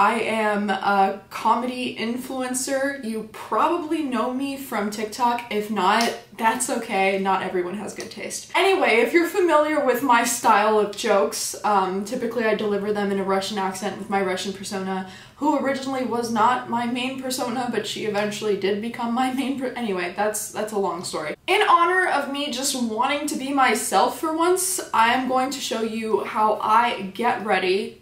I am a comedy influencer. You probably know me from TikTok. If not, that's okay. Not everyone has good taste. Anyway, if you're familiar with my style of jokes, um, typically I deliver them in a Russian accent with my Russian persona, who originally was not my main persona, but she eventually did become my main Anyway, that's that's a long story. In honor of me just wanting to be myself for once, I am going to show you how I get ready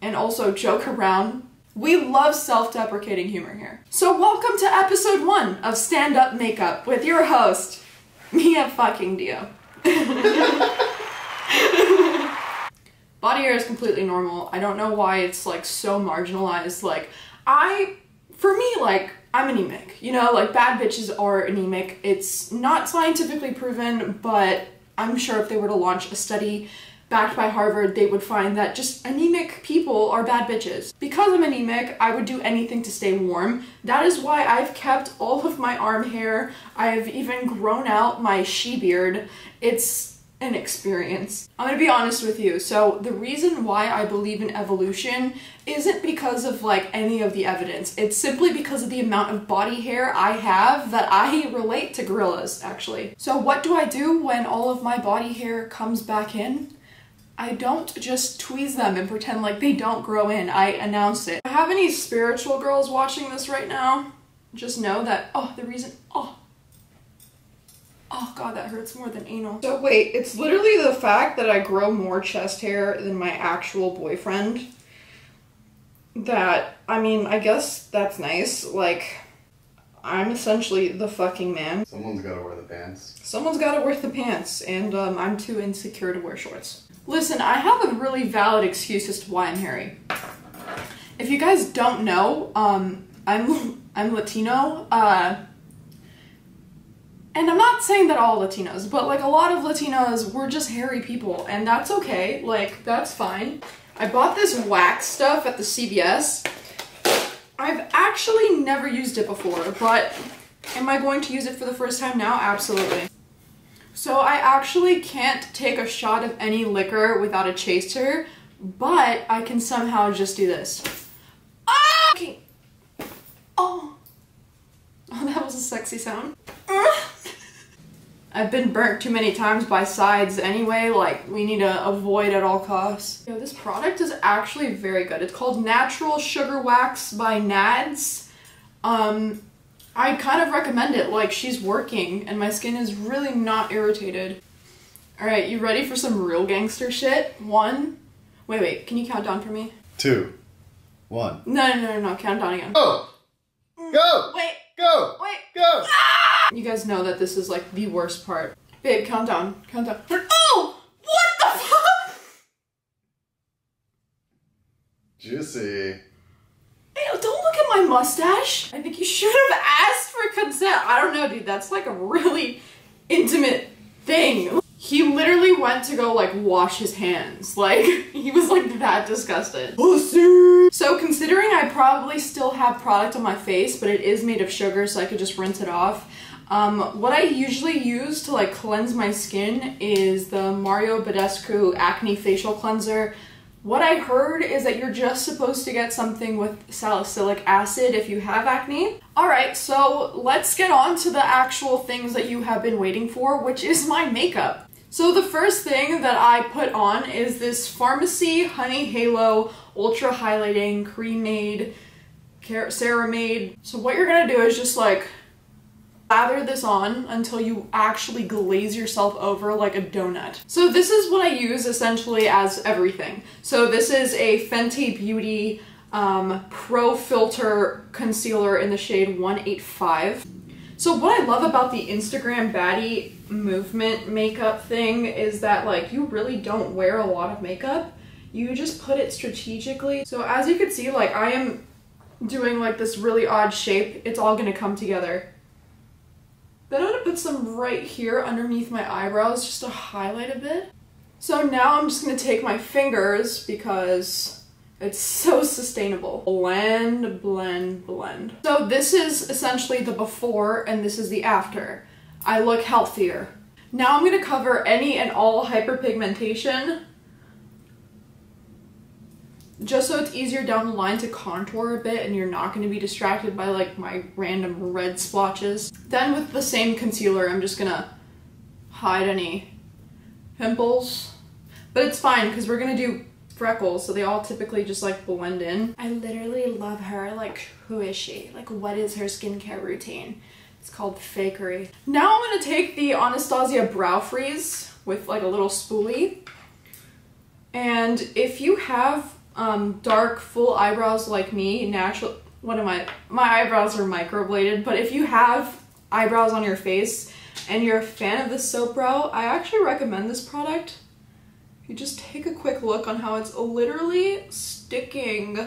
and also joke around. We love self-deprecating humor here. So welcome to episode one of Stand Up Makeup with your host, Mia fucking Dio. Body hair is completely normal. I don't know why it's like so marginalized. Like, I, for me, like, I'm anemic. You know, like bad bitches are anemic. It's not scientifically proven, but I'm sure if they were to launch a study backed by Harvard, they would find that just anemic people are bad bitches. Because I'm anemic, I would do anything to stay warm. That is why I've kept all of my arm hair. I've even grown out my she beard. It's an experience. I'm gonna be honest with you. So the reason why I believe in evolution isn't because of like any of the evidence. It's simply because of the amount of body hair I have that I relate to gorillas actually. So what do I do when all of my body hair comes back in? I don't just tweeze them and pretend like they don't grow in. I announce it. If I have any spiritual girls watching this right now, just know that, oh, the reason, oh, oh god, that hurts more than anal. So wait, it's literally the fact that I grow more chest hair than my actual boyfriend that, I mean, I guess that's nice. Like, I'm essentially the fucking man. Someone's gotta wear the pants. Someone's gotta wear the pants, and um, I'm too insecure to wear shorts. Listen, I have a really valid excuse as to why I'm hairy. If you guys don't know, um, I'm I'm Latino, uh, and I'm not saying that all Latinos, but like a lot of Latinos, we're just hairy people, and that's okay. Like that's fine. I bought this wax stuff at the CVS. I've actually never used it before, but am I going to use it for the first time now? Absolutely. So I actually can't take a shot of any liquor without a chaser, but I can somehow just do this. Ah! Okay. Oh. Oh, that was a sexy sound. I've been burnt too many times by sides anyway, like we need to avoid at all costs. Yo, this product is actually very good. It's called Natural Sugar Wax by Nads. Um, I kind of recommend it, like she's working and my skin is really not irritated. Alright, you ready for some real gangster shit? One. Wait, wait, can you count down for me? Two. One. No, no, no, no, count down again. Go! Go! Wait! Go! Wait! Go! Ah! You guys know that this is like the worst part. Babe, count down. Count down. Oh! What the fuck? Juicy. Ew, don't look at my mustache. I think you should have asked for consent. I don't know, dude. That's like a really intimate thing. He literally went to go like wash his hands. Like he was like that disgusted. Pussy! So considering I probably still have product on my face, but it is made of sugar so I could just rinse it off. Um, what I usually use to like cleanse my skin is the Mario Badescu Acne Facial Cleanser. What I heard is that you're just supposed to get something with salicylic acid if you have acne. Alright, so let's get on to the actual things that you have been waiting for, which is my makeup. So the first thing that I put on is this Farmacy Honey Halo Ultra Highlighting Ceramide So what you're gonna do is just like lather this on until you actually glaze yourself over like a donut. So this is what I use essentially as everything. So this is a Fenty Beauty um, Pro Filter Concealer in the shade 185. So what I love about the Instagram baddie movement makeup thing is that like you really don't wear a lot of makeup. You just put it strategically. So as you can see, like I am doing like this really odd shape. It's all gonna come together. Then I'm gonna put some right here underneath my eyebrows just to highlight a bit. So now I'm just gonna take my fingers because it's so sustainable. Blend, blend, blend. So this is essentially the before and this is the after. I look healthier. Now I'm gonna cover any and all hyperpigmentation just so it's easier down the line to contour a bit and you're not going to be distracted by like my random red splotches. Then with the same concealer, I'm just gonna hide any pimples. But it's fine because we're gonna do freckles, so they all typically just like blend in. I literally love her. Like, who is she? Like, what is her skincare routine? It's called Fakery. Now I'm gonna take the Anastasia Brow Freeze with like a little spoolie. And if you have um, dark, full eyebrows like me, natural, what am I? My eyebrows are microbladed, but if you have eyebrows on your face and you're a fan of the soap brow, I actually recommend this product. You just take a quick look on how it's literally sticking.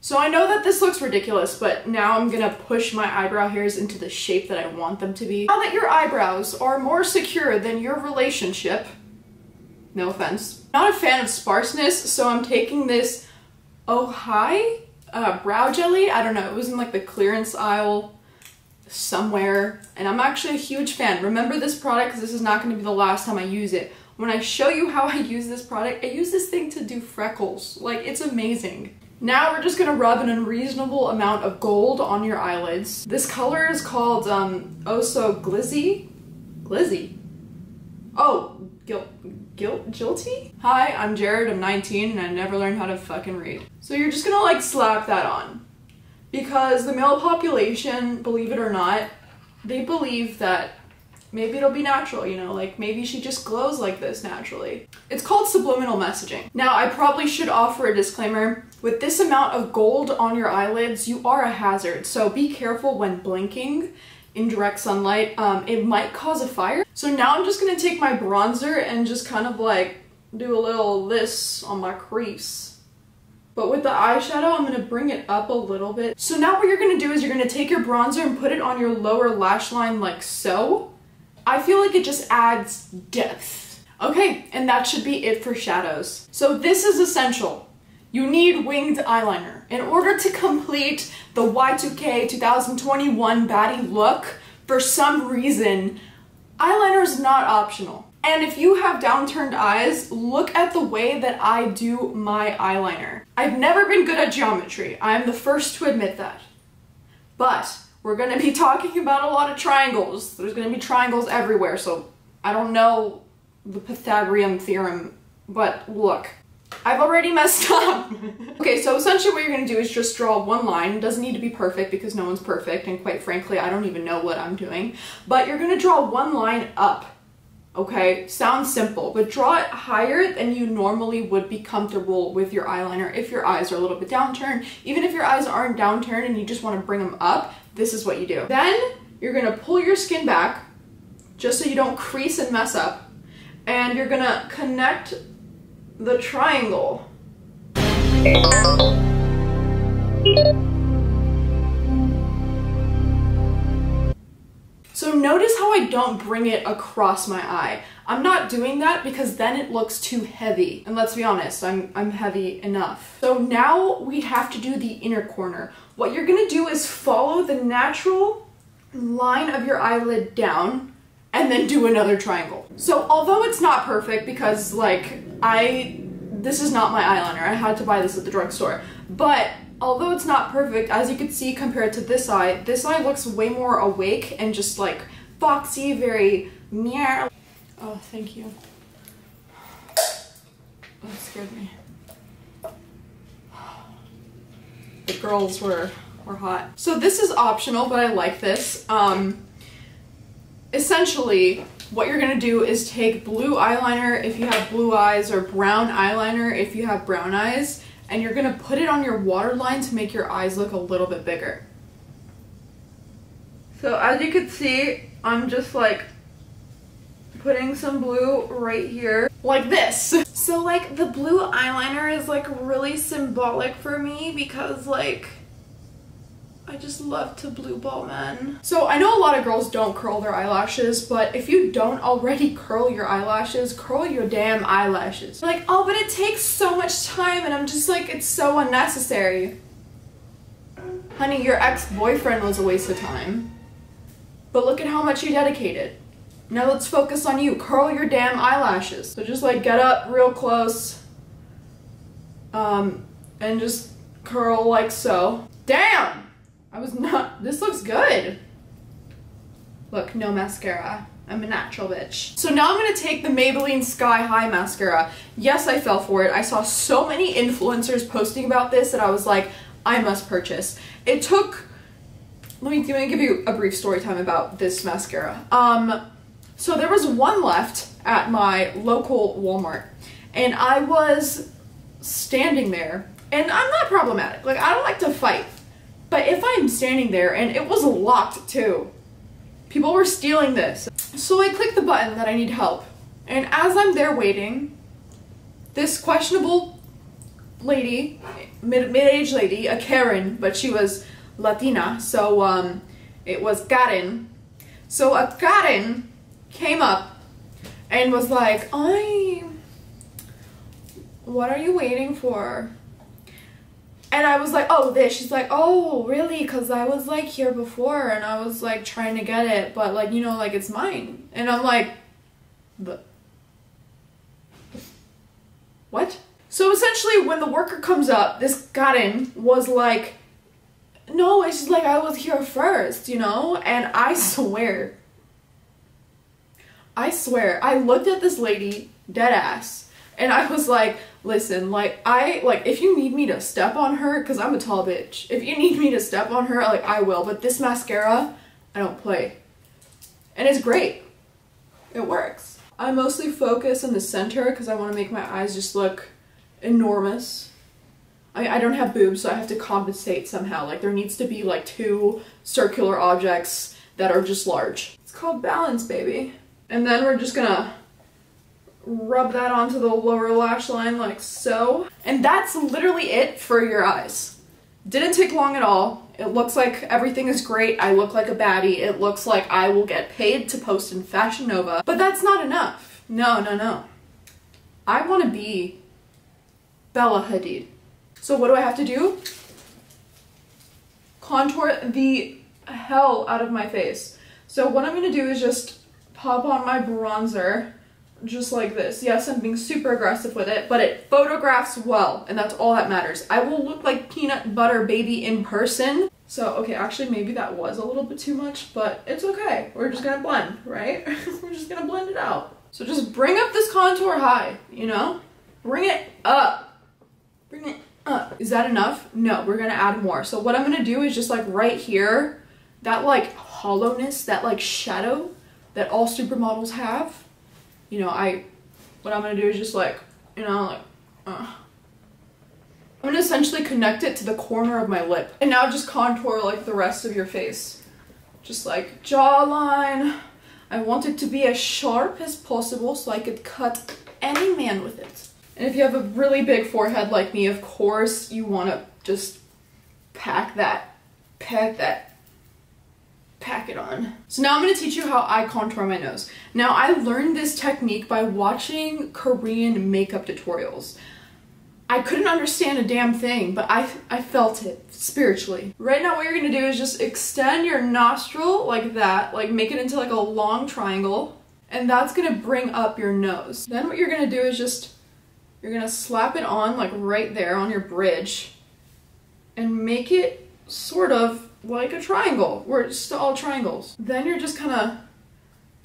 So I know that this looks ridiculous, but now I'm gonna push my eyebrow hairs into the shape that I want them to be. Now that your eyebrows are more secure than your relationship, no offense, not a fan of sparseness, so I'm taking this Oh Hi uh, brow jelly. I don't know, it was in like the clearance aisle somewhere, and I'm actually a huge fan. Remember this product because this is not to be the last time I use it. When I show you how I use this product, I use this thing to do freckles. Like, it's amazing. Now we're just gonna rub an unreasonable amount of gold on your eyelids. This color is called um, Oso Glizzy? Glizzy? Oh, guilt, guilt, Jilty? Hi, I'm Jared, I'm 19, and I never learned how to fucking read. So you're just gonna like slap that on. Because the male population, believe it or not, they believe that maybe it'll be natural, you know, like maybe she just glows like this naturally. It's called subliminal messaging. Now, I probably should offer a disclaimer. With this amount of gold on your eyelids, you are a hazard, so be careful when blinking in direct sunlight. Um, it might cause a fire. So now I'm just gonna take my bronzer and just kind of like do a little this on my crease. But with the eyeshadow, I'm gonna bring it up a little bit. So now what you're gonna do is you're gonna take your bronzer and put it on your lower lash line like so. I feel like it just adds depth. Okay, and that should be it for shadows. So this is essential. You need winged eyeliner. In order to complete the Y2K 2021 baddie look, for some reason, eyeliner is not optional. And if you have downturned eyes, look at the way that I do my eyeliner. I've never been good at geometry. I'm the first to admit that. But we're gonna be talking about a lot of triangles. There's gonna be triangles everywhere, so I don't know the Pythagorean theorem, but look. I've already messed up. okay, so essentially what you're gonna do is just draw one line. It doesn't need to be perfect because no one's perfect, and quite frankly, I don't even know what I'm doing. But you're gonna draw one line up. Okay, sounds simple, but draw it higher than you normally would be comfortable with your eyeliner if your eyes are a little bit downturned. Even if your eyes aren't downturned and you just wanna bring them up, this is what you do. Then you're gonna pull your skin back just so you don't crease and mess up. And you're gonna connect the triangle. So notice how I don't bring it across my eye. I'm not doing that because then it looks too heavy. And let's be honest, I'm, I'm heavy enough. So now we have to do the inner corner. What you're gonna do is follow the natural line of your eyelid down and then do another triangle. So although it's not perfect because like I, this is not my eyeliner, I had to buy this at the drugstore, but although it's not perfect, as you can see compared to this eye, this eye looks way more awake and just like foxy, very meow. Oh, thank you. That scared me. The girls were were hot. So this is optional, but I like this. Um, essentially, what you're gonna do is take blue eyeliner if you have blue eyes or brown eyeliner if you have brown eyes and you're gonna put it on your waterline to make your eyes look a little bit bigger. So as you can see, I'm just like putting some blue right here like this. So like the blue eyeliner is like really symbolic for me because like I just love to blue ball men. So I know a lot of girls don't curl their eyelashes, but if you don't already curl your eyelashes, curl your damn eyelashes. Like, oh, but it takes so much time and I'm just like, it's so unnecessary. Honey, your ex-boyfriend was a waste of time. But look at how much you dedicated. Now let's focus on you. Curl your damn eyelashes. So just like get up real close. Um, and just curl like so. Damn! I was not, this looks good. Look, no mascara. I'm a natural bitch. So now I'm gonna take the Maybelline Sky High mascara. Yes, I fell for it. I saw so many influencers posting about this that I was like, I must purchase. It took, let me, let me give you a brief story time about this mascara. Um, so there was one left at my local Walmart and I was standing there and I'm not problematic. Like I don't like to fight. But if I'm standing there and it was locked too, people were stealing this. So I click the button that I need help. And as I'm there waiting, this questionable lady, mid mid-aged lady, a Karen, but she was Latina, so um, it was Karen. So a Karen came up and was like, I, what are you waiting for? And I was like, oh, this. She's like, oh, really? Because I was like here before and I was like trying to get it, but like, you know, like it's mine. And I'm like, but what? So essentially, when the worker comes up, this Karen was like, no, it's just like I was here first, you know? And I swear, I swear, I looked at this lady dead ass and I was like, listen, like I like if you need me to step on her cuz I'm a tall bitch. If you need me to step on her, like I will, but this mascara, I don't play. And it's great. It works. I mostly focus in the center cuz I want to make my eyes just look enormous. I, I don't have boobs, so I have to compensate somehow. Like there needs to be like two circular objects that are just large. It's called balance, baby. And then we're just gonna rub that onto the lower lash line like so. And that's literally it for your eyes. Didn't take long at all. It looks like everything is great. I look like a baddie. It looks like I will get paid to post in Fashion Nova. But that's not enough. No, no, no. I want to be Bella Hadid. So what do I have to do? Contour the hell out of my face. So what I'm going to do is just pop on my bronzer just like this. Yes, I'm being super aggressive with it, but it photographs well, and that's all that matters. I will look like peanut butter baby in person. So, okay, actually maybe that was a little bit too much, but it's okay. We're just gonna blend, right? We're just gonna blend it out. So just bring up this contour high, you know? Bring it up. Bring it up. Is that enough? No, we're gonna add more. So what I'm gonna do is just like right here, that like hollowness, that like shadow that all supermodels have, you know, I, what I'm gonna do is just like, you know, like, uh. I'm gonna essentially connect it to the corner of my lip. And now just contour like the rest of your face. Just like jawline. I want it to be as sharp as possible so I could cut any man with it. And if you have a really big forehead like me, of course you wanna just pack that, pack that pack it on. So now I'm going to teach you how I contour my nose. Now I learned this technique by watching Korean makeup tutorials. I couldn't understand a damn thing, but I, I felt it spiritually. Right now what you're gonna do is just extend your nostril like that, like make it into like a long triangle, and that's gonna bring up your nose. Then what you're gonna do is just, you're gonna slap it on like right there on your bridge, and make it sort of like a triangle. We're just all triangles. Then you're just kind of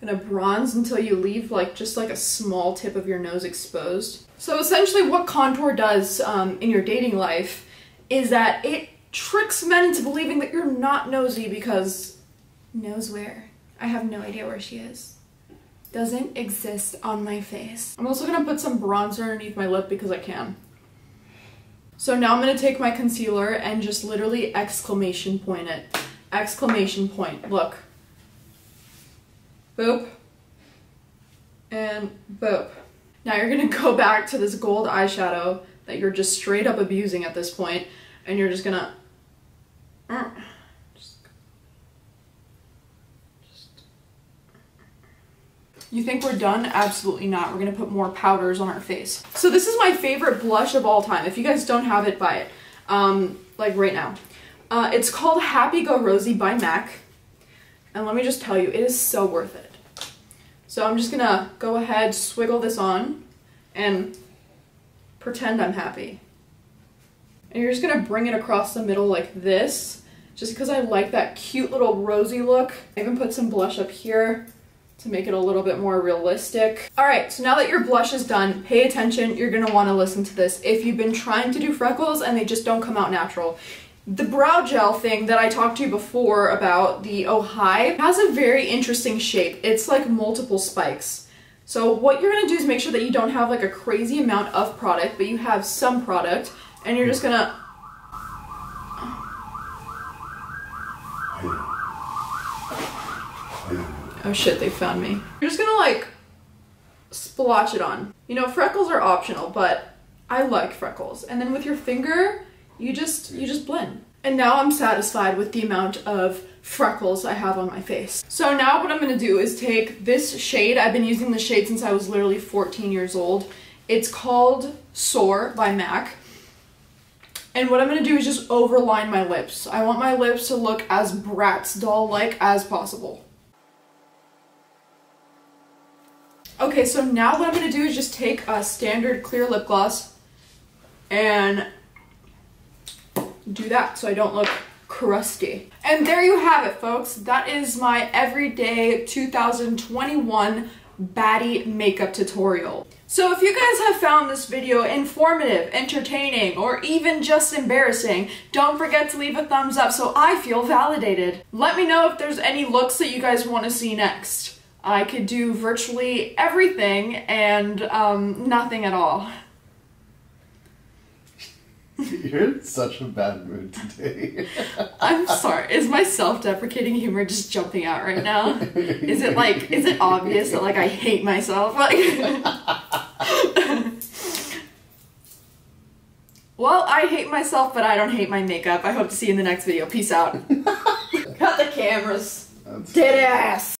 gonna bronze until you leave like just like a small tip of your nose exposed. So essentially what contour does um, in your dating life is that it tricks men into believing that you're not nosy because knows where. I have no idea where she is. Doesn't exist on my face. I'm also gonna put some bronzer underneath my lip because I can. So now I'm gonna take my concealer and just literally exclamation point it. Exclamation point, look. Boop. And boop. Now you're gonna go back to this gold eyeshadow that you're just straight up abusing at this point, and you're just gonna You think we're done? Absolutely not. We're gonna put more powders on our face. So this is my favorite blush of all time. If you guys don't have it, buy it. Um, like right now. Uh, it's called Happy Go Rosy by MAC. And let me just tell you, it is so worth it. So I'm just gonna go ahead, swiggle this on, and pretend I'm happy. And you're just gonna bring it across the middle like this, just because I like that cute little rosy look. I even put some blush up here to make it a little bit more realistic. All right, so now that your blush is done, pay attention. You're gonna wanna listen to this. If you've been trying to do freckles and they just don't come out natural, the brow gel thing that I talked to you before about, the Oh Hi, has a very interesting shape. It's like multiple spikes. So what you're gonna do is make sure that you don't have like a crazy amount of product, but you have some product, and you're just gonna Oh shit, they found me. You're just gonna like splotch it on. You know, freckles are optional, but I like freckles. And then with your finger, you just you just blend. And now I'm satisfied with the amount of freckles I have on my face. So now what I'm gonna do is take this shade. I've been using this shade since I was literally 14 years old. It's called Soar by MAC. And what I'm gonna do is just overline my lips. I want my lips to look as Bratz doll-like as possible. Okay, so now what I'm gonna do is just take a standard clear lip gloss and do that so I don't look crusty. And there you have it, folks. That is my everyday 2021 baddie makeup tutorial. So if you guys have found this video informative, entertaining, or even just embarrassing, don't forget to leave a thumbs up so I feel validated. Let me know if there's any looks that you guys want to see next. I could do virtually everything and um, nothing at all. You're in such a bad mood today. I'm sorry. Is my self-deprecating humor just jumping out right now? Is it like is it obvious that like I hate myself? Like Well, I hate myself, but I don't hate my makeup. I hope to see you in the next video. Peace out. Cut the cameras. That's- Dead ass.